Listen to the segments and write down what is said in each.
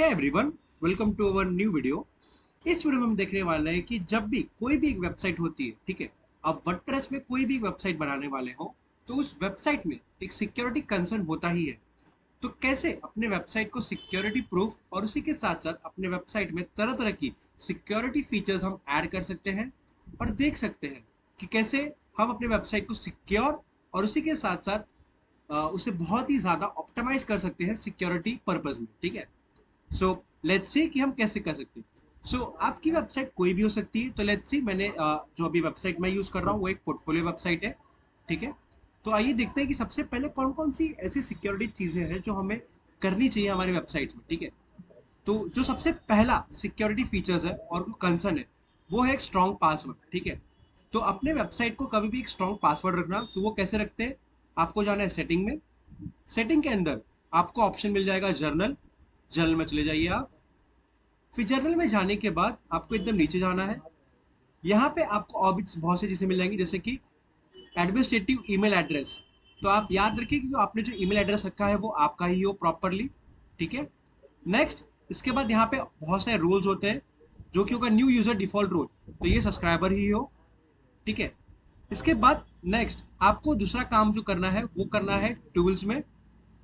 है everyone welcome to our new video इस video में हम देखने वाले हैं कि जब भी कोई भी एक वेबसाइट होती है, ठीक है, आप वर्डप्रेस में कोई भी वेबसाइट बनाने वाले हो तो उस वेबसाइट में एक सिक्योरिटी कंसर्न होता ही है। तो कैसे अपने वेबसाइट को सिक्योरिटी प्रूफ और उसी के साथ साथ अपने वेबसाइट में तरह तरह की सिक्योरिटी फीचर्स हम ऐड कर सकते हैं और देख सकते हैं कि कैसे हम अपने वेबसाइट को सिक्योर और उसी के साथ साथ उसे बहुत ही ज़्यादा ऑप्टिमाइज कर सकते हैं सिक्योरिटी पर्पज में, ठीक है। सो लेट्स सी कि हम कैसे कर सकते हैं। सो so, आपकी वेबसाइट कोई भी हो सकती है। तो लेट्स सी मैंने जो अभी वेबसाइट मैं यूज़ कर रहा हूँ वो एक पोर्टफोलियो वेबसाइट है ठीक है? तो आइए देखते हैं कि सबसे पहले कौन कौन सी ऐसी सिक्योरिटी चीज़ें हैं जो हमें करनी चाहिए हमारी वेबसाइट में ठीक है? तो जो सबसे पहला सिक्योरिटी फीचर्स है और कंसर्न है वो है एक स्ट्रॉन्ग पासवर्ड ठीक है? तो अपने वेबसाइट को कभी भी एक स्ट्रॉन्ग पासवर्ड रखना तो वो कैसे रखते हैं? आपको जाना है सेटिंग में। सेटिंग के अंदर आपको ऑप्शन मिल जाएगा जर्नल जर्नल में चले जाइए आप। फिर जर्नल में जाने के बाद आपको एकदम नीचे जाना है। यहाँ पे आपको ऑबिट्स बहुत सी चीज़ें मिल जाएँगी, जैसे कि एडमिनिस्ट्रेटिव ईमेल एड्रेस तो आप याद रखिए कि आपने जो ईमेल एड्रेस रखा है, वो आपका ही हो प्रॉपरली ठीक है? नेक्स्ट इसके बाद यहाँ पे बहुत सारे रूल्स होते हैं, जो कि होगा न्यू यूज़र डिफ़ॉल्ट रूल तो ये सब्सक्राइबर ही हो, ठीक है? इसके बाद नेक्स्ट आपको दूसरा काम जो करना है, वो करना है टूल्स में,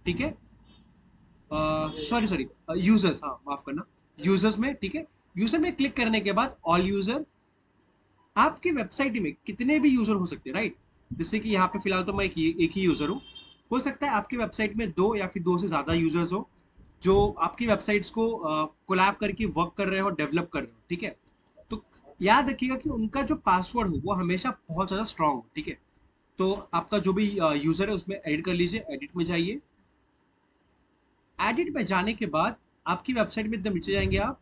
ठीक है? सॉरी सॉरी यूज़र्स हाँ माफ़ करना। यूज़र्स में, ठीक है? यूज़र में क्लिक करने के बाद ऑल यूज़र आपकी वेबसाइट में कितने भी यूज़र हो सकते हैं राइट जैसे कि यहाँ पे फ़िलहाल तो मैं एक एक ही यूज़र हूँ। हो सकता है आपकी वेबसाइट में दो या फिर दो से ज़्यादा यूज़र्स हो, जो आपकी वेबसाइट्स को कोलैब करके वर्क कर रहे हो डेवलप कर रहे हो, ठीक है? तो याद रखिएगा कि उनका जो पासवर्ड हो, वो हमेशा बहुत ज़्यादा स्ट्रांग हो, ठीक है? तो आपका जो भी यूज़र है, उसमें एडिट कर लीजिए एडिट में जाइए। एडिट में जाने के बाद आपकी वेबसाइट में एकदम नीचे जाएँगे आप।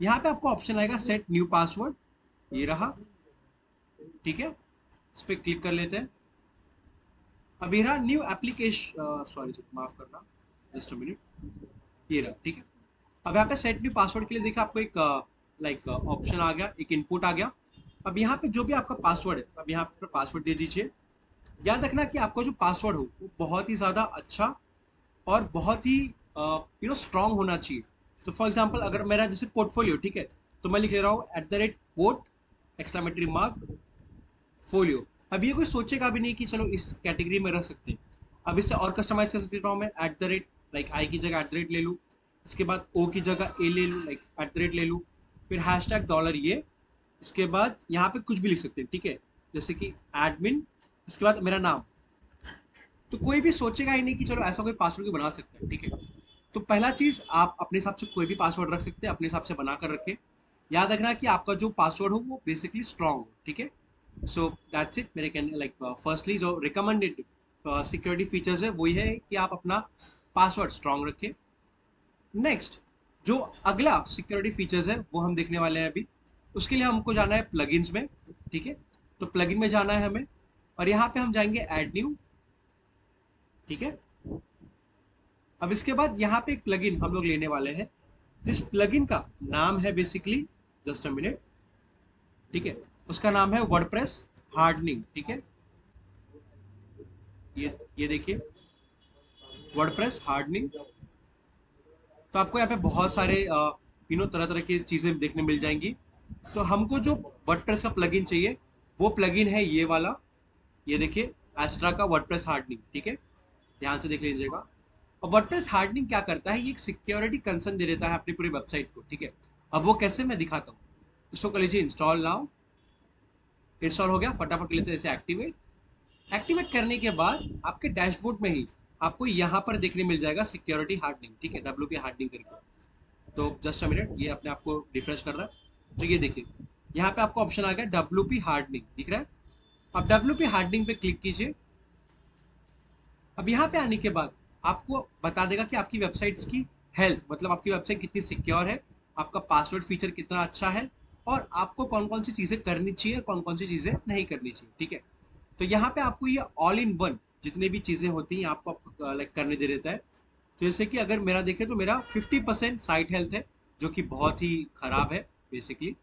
यहाँ पे आपको ऑप्शन आएगा सेट न्यू पासवर्ड ये रहा। ठीक है? इस पर क्लिक कर लेते हैं। अभी रहा न्यू एप्लीकेशन सॉरी माफ़ करना। जस्ट मिनट ये रहा, ठीक है? अब यहाँ पे सेट न्यू पासवर्ड के लिए देखिए आपको एक लाइक ऑप्शन आ गया, एक इनपुट आ गया। अब यहाँ पे जो भी आपका पासवर्ड है, अब यहाँ पे पासवर्ड दे दीजिए। याद रखना कि आपका जो पासवर्ड हो, वो बहुत ही ज़्यादा अच्छा और बहुत ही यू नो स्ट्रॉन्ग होना चाहिए। तो फॉर एग्ज़ाम्पल अगर मेरा जैसे पोर्टफोलियो ठीक है? तो मैं लिख ले रहा हूँ at the rate port exclamatory mark folio अब ये कोई सोचेगा भी नहीं कि चलो इस कैटेगरी में रख सकते हैं। अब इससे और कस्टमाइज कर सकता हूँ मैं at the rate like I की जगह एट द रेट ले लूँ, इसके बाद ओ की जगह ए ले लूँ लाइक एट द रेट ले लूँ, फिर हैश टैग डॉलर ये, इसके बाद यहाँ पे कुछ भी लिख सकते हैं, ठीक है? जैसे कि एडमिन इसके बाद मेरा नाम। तो कोई भी सोचेगा ही नहीं कि चलो ऐसा कोई पासवर्ड भी बना सकता है, ठीक है? तो पहला चीज़, आप अपने हिसाब से कोई भी पासवर्ड रख सकते हैं, अपने हिसाब से बना कर रखें। याद रखना कि आपका जो पासवर्ड हो, वो बेसिकली स्ट्रॉन्ग हो, ठीक है? सो दैट्स इट मेरे कहने लाइक फर्स्टली जो रिकमेंडेड सिक्योरिटी फीचर्स है, वही है कि आप अपना पासवर्ड स्ट्रॉन्ग रखें। नेक्स्ट जो अगला सिक्योरिटी फीचर्स है, वो हम देखने वाले हैं अभी। उसके लिए हमको जाना है प्लगइन्स में, ठीक है? तो प्लगइन में जाना है हमें, और यहाँ पे हम जाएँगे एड न्यू ठीक है? अब इसके बाद यहाँ पे एक प्लगइन हम लोग लेने वाले हैं, जिस प्लगइन का नाम है बेसिकली जस्ट अ मिनट ठीक है? उसका नाम है वर्डप्रेस हार्डनिंग ठीक है? ये ये देखिए वर्डप्रेस हार्डनिंग तो आपको यहाँ पे बहुत सारे यू नो तरह तरह की चीज़ें देखने मिल जाएँगी। तो हमको जो वर्डप्रेस का प्लगइन चाहिए, वो प्लगइन है ये वाला। ये देखिए एस्ट्रा का वर्डप्रेस हार्डनिंग ठीक है? ध्यान से देख लीजिएगा। और वर्डप्रेस हार्डनिंग क्या करता है? ये एक सिक्योरिटी कंसर्न दे देता है अपनी पूरी वेबसाइट को, ठीक है? अब वो कैसे मैं दिखाता हूँ? इसको कर लीजिए इंस्टॉल नाउ इंस्टॉल हो गया, फटाफट लेते इसे एक्टिवेट एक्टिवेट करने के बाद आपके डैशबोर्ड में ही आपको यहाँ पर देखने मिल जाएगा सिक्योरिटी हार्डनिंग ठीक है? डब्ल्यू पी हार्डनिंग करके। तो जस्ट अ मिनट ये अपने आपको रिफ्रेश कर रहा है। तो ये देखिए, यहाँ पे आपको ऑप्शन आ गया डब्ल्यू पी हार्डनिंग दिख रहा है? अब डब्ल्यू पी हार्डनिंग पे क्लिक कीजिए। अब यहाँ पे आने के बाद आपको बता देगा कि आपकी वेबसाइट की हेल्थ मतलब आपकी वेबसाइट कितनी सिक्योर है, आपका पासवर्ड फीचर कितना अच्छा है, और आपको कौन कौन सी चीज़ें करनी चाहिए और कौन कौन सी चीज़ें नहीं करनी चाहिए, ठीक है? तो यहाँ पे आपको ये ऑल इन वन जितने भी चीज़ें होती हैं, आपको लाइक करने दे देता है। तो जैसे कि अगर मेरा देखें तो मेरा 50 परसेंट साइट हेल्थ है, जो कि बहुत ही खराब है बेसिकली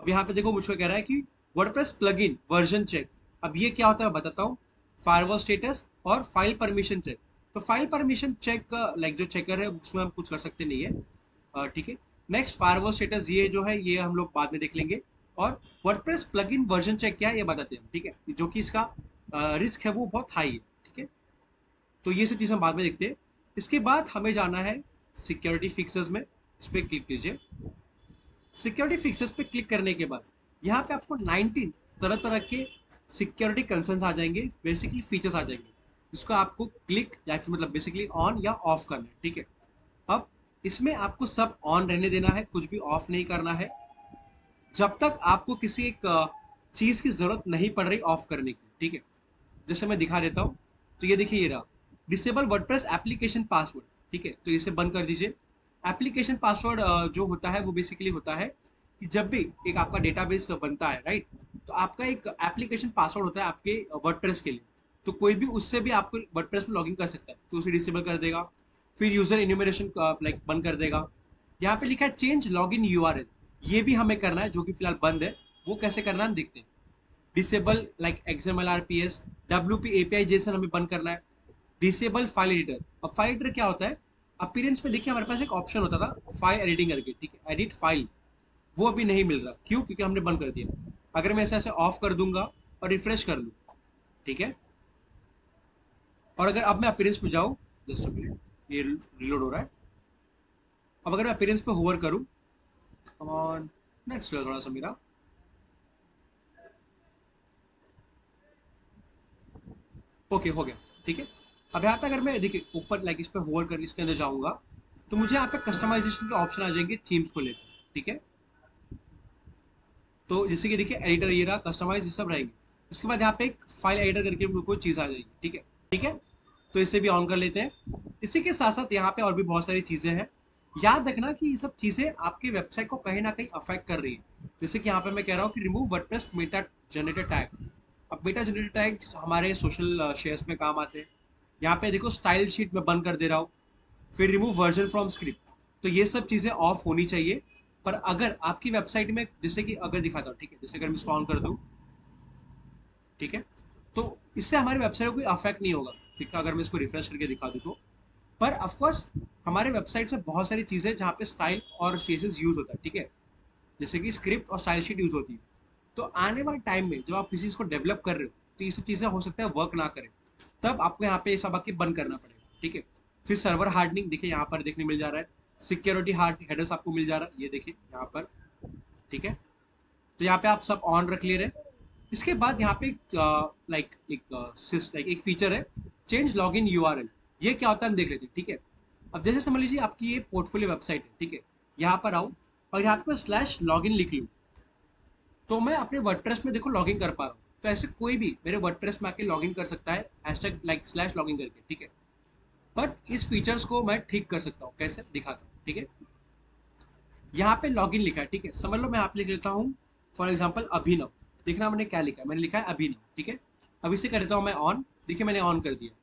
अब यहाँ पे देखो मुझको कह रहा है कि वर्डप्रेस प्लगइन वर्जन चेक अब ये क्या होता है बताता हूँ। फायरवॉल स्टेटस और फ़ाइल परमिशन चेक तो फ़ाइल परमिशन चेक लाइक जो चेकर है, उसमें हम कुछ कर सकते नहीं है। ठीक है? नेक्स्ट फायरवॉल स्टेटस ये जो है, ये हम लोग बाद में देख लेंगे। और वर्डप्रेस प्लगइन वर्जन चेक क्या है, ये बताते हैं ठीक है? जो कि इसका रिस्क है, वो बहुत हाई है, ठीक है? तो ये सब चीज़ हम बाद में देखते हैं। इसके बाद हमें जाना है सिक्योरिटी फिक्सर्स में, इस पर क्लिक कीजिए। सिक्योरिटी फिक्सर्स पे क्लिक करने के बाद, यहाँ पे आपको 19 तरह तरह के सिक्योरिटी कंसर्न आ जाएँगे बेसिकली फीचर्स आ जाएँगे। जिसको आपको क्लिक या फिर मतलब बेसिकली ऑन या ऑफ़ करना है, ठीक है? अब इसमें आपको सब ऑन रहने देना है, कुछ भी ऑफ़ नहीं करना है। जब तक आपको किसी एक चीज़ की ज़रूरत नहीं पड़ रही ऑफ़ करने की, ठीक है? जैसे मैं दिखा देता हूँ तो ये देखिए ये रहा। डिसेबल वर्डप्रेस एप्लीकेशन पासवर्ड ठीक है? तो इसे बंद कर दीजिए। एप्लीकेशन पासवर्ड जो होता है, वो बेसिकली होता है कि जब भी एक आपका डेटाबेस बनता है राइट तो आपका एक एप्लीकेशन पासवर्ड होता है आपके वर्डप्रेस के लिए। तो कोई भी उससे भी आपको वर्डप्रेस में लॉगिन कर सकता है। तो उसे डिसेबल कर देगा। फिर यूज़र इन्यूमरेशन लाइक बंद कर देगा। यहाँ पे लिखा है चेंज लॉग इन यू ये भी हमें करना है, जो कि फ़िलहाल बंद है। वो कैसे करना है देखते हैं। Disable like X M L R P S W P API जैसे हमें बंद करना है। डिसेबल फ़ाइल एडिटर अब फ़ाइल एडिटर क्या होता है? अपीरेंस में देखिए हमारे पास एक ऑप्शन होता था फ़ाइल एडिटिंग करके, ठीक है? एडिट फ़ाइल वो अभी नहीं मिल रहा। क्यों? क्योंकि हमने बंद कर दिया। अगर मैं ऐसे ऐसे ऑफ़ कर दूँगा और रिफ्रेश कर लूँ, ठीक है? और अगर अब मैं अपीरेंस में जाऊँ जस्ट ये रिलोड हो रहा है। अब अगर मैं अपीरेंस पे होवर करूँ ऑन नेक्स्ट थोड़ा सा मेरा। ओके हो गया, ठीक है? अब यहाँ पे अगर मैं, देखिए, ऊपर लाइक इस पर होवर कर, इसके अंदर जाऊँगा तो मुझे यहाँ पे कस्टमाइजेशन के ऑप्शन आ जाएँगे थीम्स को लेकर, ठीक है? तो जैसे कि देखिए एडिटर ये रहा कस्टमाइज ये सब रहेंगे। इसके बाद यहाँ पे एक फ़ाइल एडिटर करके कोई चीज़ आ जाएगी, ठीक है? ठीक है? तो इसे भी ऑन कर लेते हैं। इसी के साथ साथ यहाँ पे और भी बहुत सारी चीज़ें हैं। याद रखना कि ये सब चीज़ें आपकी वेबसाइट को कहीं ना कहीं अफेक्ट कर रही है। जैसे कि यहाँ पे मैं कह रहा हूँ कि remove WordPress meta generator tag अब मेटा जनरेटर टैग हमारे सोशल शेयर्स में काम आते हैं। यहाँ पे देखो स्टाइल शीट में बंद कर दे रहा हूँ। फिर रिमूव वर्जन फ्रॉम स्क्रिप्ट तो ये सब चीज़ें ऑफ़ होनी चाहिए। पर अगर आपकी वेबसाइट में, जैसे कि अगर दिखाता हूँ, ठीक है, जैसे अगर मैं ऑन कर दूँ, ठीक है तो इससे हमारी वेबसाइट को कोई अफेक्ट नहीं होगा, ठीक है, अगर मैं इसको रिफ्रेश करके दिखा दूँ तो। पर ऑफकोर्स हमारे वेबसाइट से बहुत सारी चीज़ें जहाँ पे स्टाइल और सी यूज़ होता है, ठीक है, जैसे कि स्क्रिप्ट और स्टाइल शीट यूज़ होती है। तो आने वाले टाइम में जब आप किसी चीज़ को डेवलप कर रहे हो तो ये सब चीज़ें हो सकता है वर्क ना करें, तब आपको यहाँ पे ये सब आके बंद करना पड़ेगा, ठीक है। फिर सर्वर हार्डनिंग देखिए, यहाँ पर देखने मिल जा रहा है। सिक्योरिटी हार्ड हेडर्स आपको मिल जा रहा है। ये देखिए, यहाँ पर, ठीक है? तो यहाँ पे आप सब ऑन रख ले रहे। इसके बाद यहाँ पे लाइक एक लाइक एक फीचर है चेंज लॉग इन यू ये क्या होता है, हम देख लेते हैं, ठीक है? अब जैसे समझ लीजिए, आपकी ये पोर्टफोलियो वेबसाइट है, ठीक है? यहाँ पर आऊँ और यहाँ पे स्लैश लॉग इन लिख लूँ। तो मैं अपने वर्ड में देखो लॉग कर पा रहा हूँ। तो ऐसे कोई भी मेरे वर्ड में आके लॉग कर सकता है हैशटैग लाइक स्लैश लॉग करके, ठीक है? बट इस फीचर्स को मैं ठीक कर सकता हूँ। कैसे? दिखाता हूँ। ठीक है? यहाँ पे लॉग लिखा है, ठीक है? समझ लो मैं आप लिख लेता हूँ फॉर एग्ज़ाम्पल अभिनव। देखना मैंने क्या लिखा है? मैंने लिखा है अभिनव, ठीक है? अब इसे कर देता हूँ मैं ऑन देखिए मैंने ऑन कर दिया।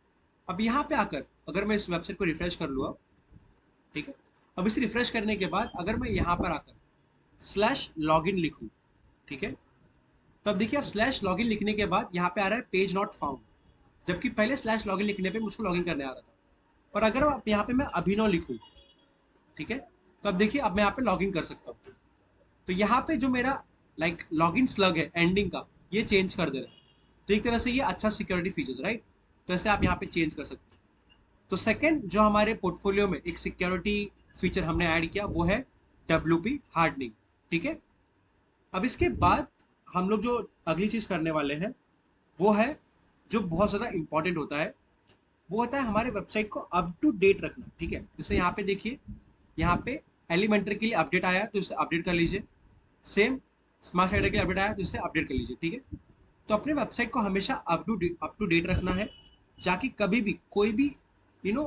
अब यहाँ पे आकर, अगर मैं इस वेबसाइट को रिफ्रेश कर लूँ ठीक है? अब इसे रिफ्रेश करने के बाद अगर मैं यहाँ पर आकर स्लैश लॉग इन ठीक है? तो अब देखिए, अब स्लैश लॉगिन लिखने के बाद यहाँ पे आ रहा है पेज नॉट फाउंड जबकि पहले स्लैश लॉगिन लिखने पे मुझको लॉगिन करने आ रहा था। पर अगर अब यहाँ पे मैं अभिनव लिखूँ ठीक है? तो अब देखिए, अब मैं यहाँ पे लॉगिन कर सकता हूँ। तो यहाँ पे जो मेरा लाइक लॉगिन स्लग है एंडिंग का, ये चेंज कर दे रहा है। तो एक तरह से ये अच्छा सिक्योरिटी फीचर्स राइट तो ऐसे आप यहाँ पे चेंज कर सकते हैं। तो सेकेंड जो हमारे पोर्टफोलियो में एक सिक्योरिटी फीचर हमने ऐड किया, वो है डब्ल्यू पी हार्डनिंग ठीक है? अब इसके बाद हम लोग जो अगली चीज़ करने वाले हैं, वो है, जो बहुत ज़्यादा इंपॉर्टेंट होता है, वो होता है हमारे वेबसाइट को अप टू डेट रखना, ठीक है? जैसे यहाँ पे देखिए यहाँ पे एलिमेंटर के लिए अपडेट आया तो इसे अपडेट कर लीजिए। सेम स्मार्ट साइडर के लिए अपडेट आया तो इसे अपडेट कर लीजिए, ठीक है? तो अपने वेबसाइट को हमेशा up to up to date रखना है, जाकि कभी भी, कोई भी यू नो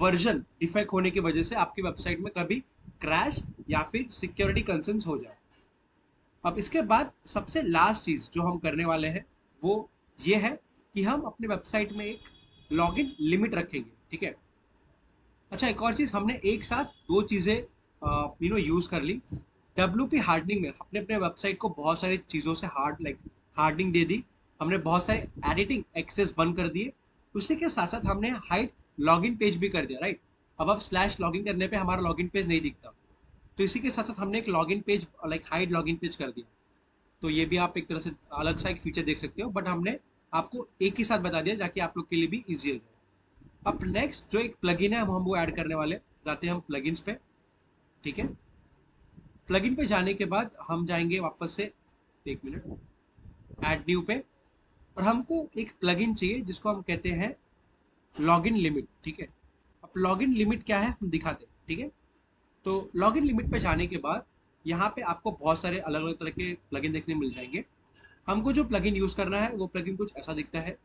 वर्जन डिफेक्ट होने की वजह से आपकी वेबसाइट में कभी क्रैश या फिर सिक्योरिटी कंसर्न हो जाए। अब इसके बाद सबसे लास्ट चीज़ जो हम करने वाले हैं, वो ये है कि हम अपने वेबसाइट में एक लॉगिन लिमिट रखेंगे, ठीक है? अच्छा एक और चीज़, हमने एक साथ दो चीज़ें यू नो यूज़ कर ली। डब्ल्यू पी हार्डनिंग में अपने अपने वेबसाइट को बहुत सारी चीज़ों से हार्ड लाइक हार्डनिंग दे दी। हमने बहुत सारे एडिटिंग एक्सेस बंद कर दिए। उसी के साथ साथ हमने हाइड लॉगिन पेज भी कर दिया राइट अब अब स्लैश लॉगिन करने पे हमारा लॉगिन पेज नहीं दिखता। तो इसी के साथ साथ हमने एक login page like hide login page कर दिया। तो ये भी आप एक तरह से अलग सा एक फीचर देख सकते हो बट हमने आपको एक ही साथ बता दिया, जाकि आप लोग के लिए भी ईजी हो। जाए अब नेक्स्ट जो एक प्लगइन है हम हम वो ऐड करने वाले जाते हैं हम प्लगइन्स पे, ठीक है? प्लगइन पे जाने के बाद हम जाएँगे वापस से, एक मिनट ऐड न्यू पे। और हमको एक प्लगइन चाहिए, जिसको हम कहते हैं लॉगिन लिमिट ठीक है? अब लॉगिन लिमिट क्या है, हम दिखाते हैं, ठीक है? तो लॉगिन लिमिट पे जाने के बाद यहाँ पे आपको बहुत सारे अलग अलग तरह के प्लगइन देखने मिल जाएँगे। हमको जो प्लगइन यूज़ करना है, वो प्लगइन कुछ ऐसा दिखता है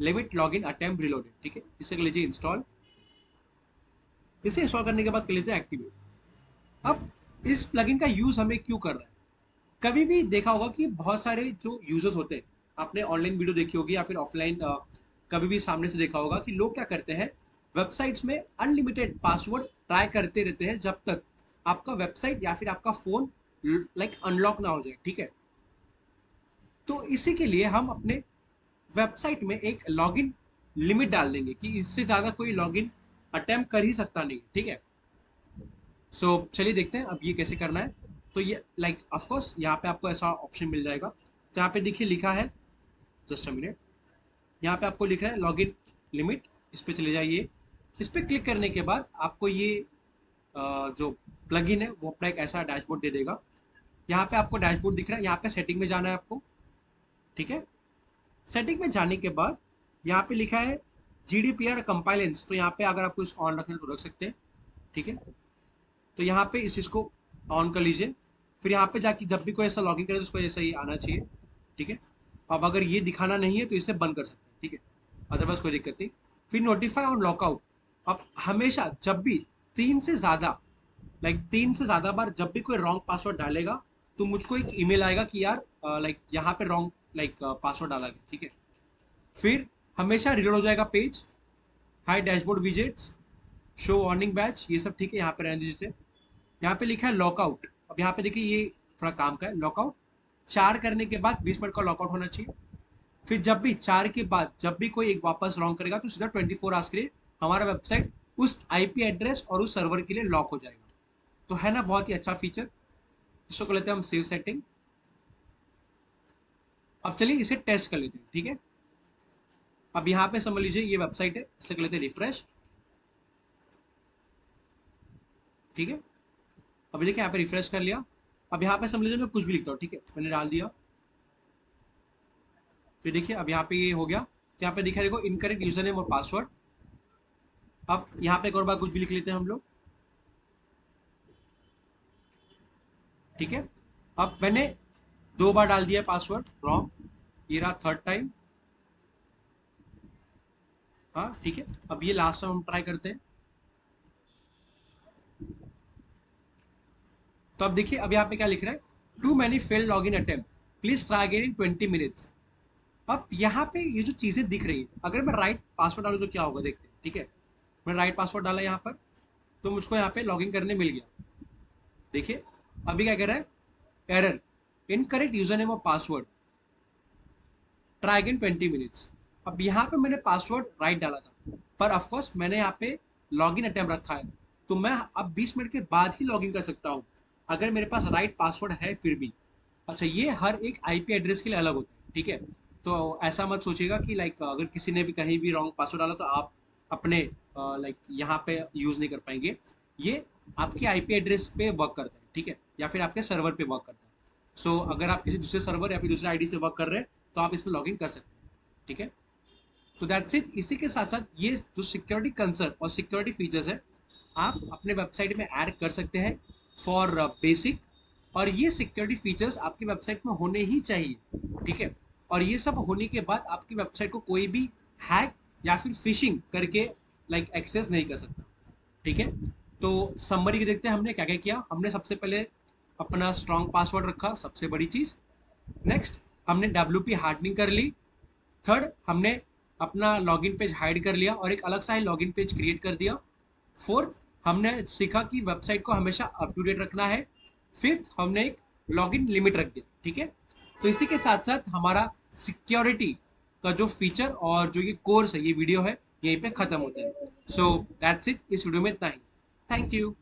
लिमिट लॉगिन अटेम्प्ट रिलोडेड ठीक है? इसे कर लीजिए इंस्टॉल इसे इंस्टॉल करने के बाद कर लीजिए एक्टिवेट अब इस प्लगइन का यूज़ हमें क्यों कर रहा है? कभी भी देखा होगा कि बहुत सारे जो यूज़र्स होते हैं, आपने ऑनलाइन वीडियो देखी होगी या फिर ऑफलाइन कभी भी सामने से देखा होगा कि लोग क्या करते हैं वेबसाइट्स में अनलिमिटेड पासवर्ड ट्राई करते रहते हैं जब तक आपका वेबसाइट या फिर आपका फ़ोन लाइक अनलॉक ना हो जाए, ठीक है? तो इसी के लिए हम अपने वेबसाइट में एक लॉगिन लिमिट डाल देंगे कि इससे ज़्यादा कोई लॉगिन अटेम्प्ट कर ही सकता नहीं ठीक है? सो so, चलिए देखते हैं अब ये कैसे करना है। तो ये लाइक ऑफकोर्स यहाँ पे आपको ऐसा ऑप्शन मिल जाएगा। तो यहाँ पे देखिए लिखा है जस्ट अ मिनट यहाँ पे आपको लिख है लॉगिन लिमिट इस पर चले जाइए। इस पर क्लिक करने के बाद आपको ये जो प्लगइन है वो अपना एक ऐसा डैशबोर्ड दे देगा। यहाँ पे आपको डैशबोर्ड दिख रहा है यहाँ पे सेटिंग में जाना है आपको ठीक है? सेटिंग में जाने के बाद यहाँ पे लिखा है G D P R compliance तो यहाँ पे अगर आपको इसको ऑन रखना तो रख सकते हैं, ठीक है? तो यहाँ पे इस चीज़ को ऑन कर लीजिए। फिर यहाँ पे जाके जब भी कोई ऐसा लॉगिन करे तो उसको ऐसा ही आना चाहिए, ठीक है? अब अगर ये दिखाना नहीं है तो इसे बंद कर सकते हैं, ठीक है? अदरवाइज़ कोई दिक्कत नहीं। फिर नोटिफाई ऑन लॉकआउट अब हमेशा जब भी तीन से ज़्यादा लाइक तीन से ज़्यादा बार जब भी कोई रॉन्ग पासवर्ड डालेगा तो मुझको एक ईमेल आएगा कि यार लाइक यहाँ पे रॉन्ग लाइक पासवर्ड डाला गया, ठीक है? फिर हमेशा रिलोड हो जाएगा page hide dashboard widgets show warning batch ये सब ठीक है, यहाँ पे रहने दीजिए। यहाँ पे लिखा है लॉकआउट अब यहाँ पे देखिए, ये थोड़ा काम का है लॉकआउट चार करने के बाद बीस मिनट का लॉकआउट होना चाहिए। फिर जब भी चार के बाद, जब भी कोई एक वापस रॉन्ग करेगा तो सीधा ट्वेंटी फोर आवर्स के लिए हमारा वेबसाइट उस आईपी एड्रेस और उस सर्वर के लिए लॉक हो जाएगा। तो है ना, बहुत ही अच्छा फीचर इसको कर लेते हैं हम सेव सेटिंग अब चलिए इसे टेस्ट कर लेते हैं, ठीक है? अब यहाँ पे समझ लीजिए ये वेबसाइट है इसे कर लेते हैं रिफ्रेश ठीक है? अभी देखिए यहाँ पे रिफ्रेश कर लिया। अब यहाँ पे समझ लीजिए मैं कुछ भी लिखता हूँ, ठीक है? मैंने डाल दिया। तो देखिए, अब यहाँ पे ये हो गया। तो यहाँ पे दिखा देखो इनकरेक्ट यूज़र नेम और पासवर्ड अब यहाँ पे एक और बार कुछ भी लिख लेते हैं हम लोग। ठीक है? अब मैंने दो बार डाल दिया पासवर्ड रॉन्ग ये रहा थर्ड टाइम हाँ ठीक है। अब ये लास्ट टाइम हम ट्राई करते हैं। तो अब देखिए, अब यहाँ पे क्या लिख रहा है? Too many fail log in attempt please try again in twenty minutes अब यहाँ पे ये जो चीज़ें दिख रही है, अगर मैं राइट पासवर्ड डालू तो क्या होगा? देखते हैं, ठीक है? मैं राइट पासवर्ड डाला यहाँ पर तो मुझको यहाँ पे लॉगिन करने मिल गया। देखिए, अभी क्या कह रहा है? एरर इनकरेक्ट यूज़र नेम और password try again twenty minutes अब यहाँ पे मैंने पासवर्ड राइट डाला था. पर ऑफकोर्स मैंने यहाँ पे लॉग इन अटैम्प रखा है. तो मैं अब 20 मिनट के बाद ही लॉग इन कर सकता हूँ. अगर मेरे पास राइट पासवर्ड है फिर भी. अच्छा ये हर एक आईपी एड्रेस के लिए अलग होता है, ठीक है? तो ऐसा मत सोचिएगा कि लाइक अगर किसी ने भी कहीं भी रॉन्ग पासवर्ड डाला तो आप अपने लाइक यहाँ पे यूज़ नहीं कर पाएँगे. ये आपके आईपी एड्रेस पे वर्क करता है, ठीक है? या फिर आपके सर्वर पे वर्क करता है. सो so, अगर आप किसी दूसरे सर्वर या फिर दूसरे आईडी से वर्क कर रहे हैं तो आप इसमें लॉगिन कर सकते हैं। ठीक है? तो दैट्स इट इसी के साथ साथ ये जो सिक्योरिटी कंसर्न और सिक्योरिटी फीचर्स है आप अपने वेबसाइट में ऐड कर सकते हैं फॉर बेसिक uh, और ये सिक्योरिटी फीचर्स आपकी वेबसाइट में होने ही चाहिए। ठीक है? और ये सब होने के बाद आपकी वेबसाइट को कोई भी हैक या फिर फिशिंग करके लाइक like, एक्सेस नहीं कर सकता। ठीक है? तो समरी देखते हैं हमने क्या क्या किया। हमने सबसे पहले अपना स्ट्रॉन्ग पासवर्ड रखा, सबसे बड़ी चीज़। नेक्स्ट हमने डब्ल्यू पी हार्डनिंग कर ली। थर्ड हमने अपना लॉगिन पेज हाइड कर लिया और एक अलग सा ही लॉगिन पेज क्रिएट कर दिया। फोर्थ हमने सीखा कि वेबसाइट को हमेशा अप टू डेट रखना है। फिफ्थ हमने एक लॉगिन लिमिट रख दिया, ठीक है? तो इसी के साथ साथ हमारा सिक्योरिटी का जो फीचर और जो ये कोर्स है, ये वीडियो है, यहीं पे खत्म होता है। सो दैट्स इट इस वीडियो में इतना ही। Thank you